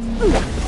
off.